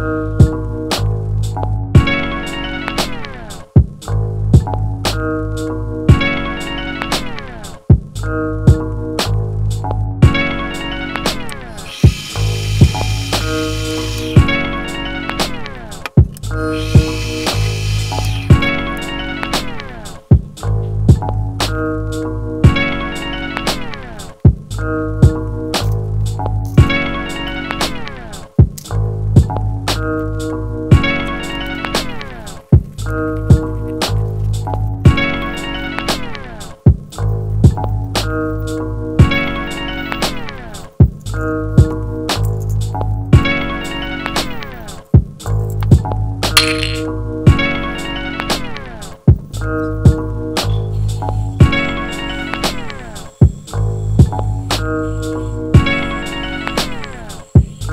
you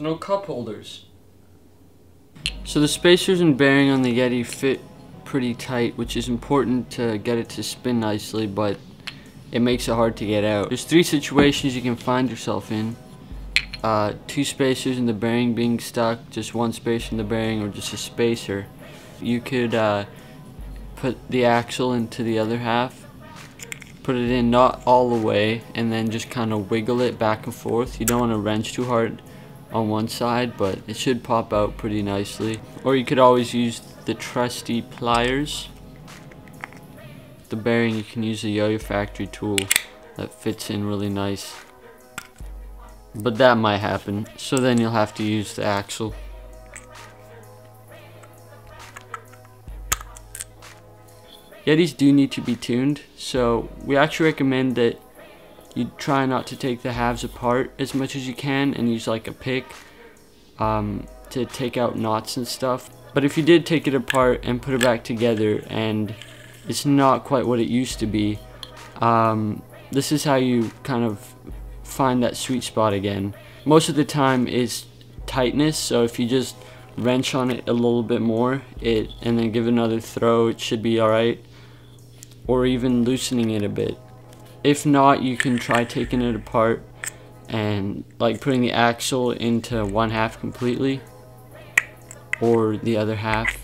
No cup holders. So the spacers and bearing on the Yeti fit pretty tight, which is important to get it to spin nicely, but it makes it hard to get out. There's three situations you can find yourself in. Uh, two spacers and the bearing being stuck, just one spacer in the bearing, or just a spacer. You could uh, put the axle into the other half, put it in not all the way, and then just kind of wiggle it back and forth. You don't want to wrench too hard on one side, but it should pop out pretty nicely. Or you could always use the trusty pliers. The bearing, you can use the Yo-Yo Factory tool that fits in really nice. But that might happen, so then you'll have to use the axle. Yetis do need to be tuned, so we actually recommend that you try not to take the halves apart as much as you can and use like a pick um, to take out knots and stuff. But if you did take it apart and put it back together and it's not quite what it used to be, um, this is how you kind of find that sweet spot again. Most of the time is tightness, so if you just wrench on it a little bit more it and then give another throw, it should be alright. Or even loosening it a bit. If not, you can try taking it apart and like putting the axle into one half completely or the other half.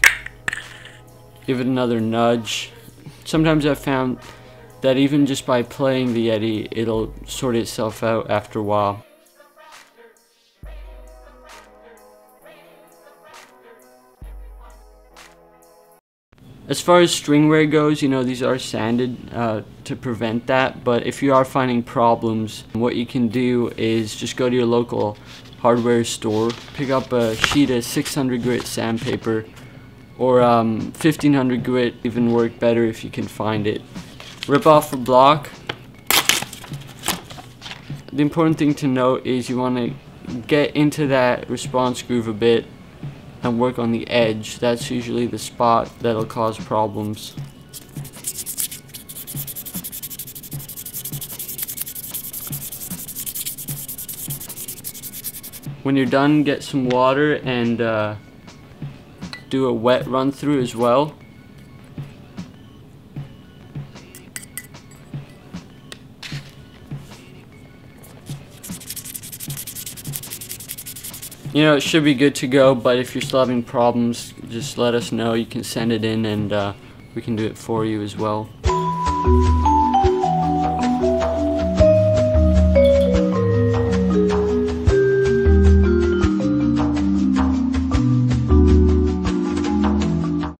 Give it another nudge. Sometimes I've found that even just by playing the Yeti, it'll sort itself out after a while. As far as string wear goes, you know, these are sanded uh, to prevent that, but if you are finding problems, what you can do is just go to your local hardware store, pick up a sheet of 600 grit sandpaper, or um, 1500 grit even work better if you can find it. Rip off a block. The important thing to note is you want to get into that response groove a bit and work on the edge. That's usually the spot that'll cause problems. When you're done, get some water and uh, do a wet run through as well. You know, it should be good to go, but if you're still having problems, just let us know. You can send it in and uh, we can do it for you as well.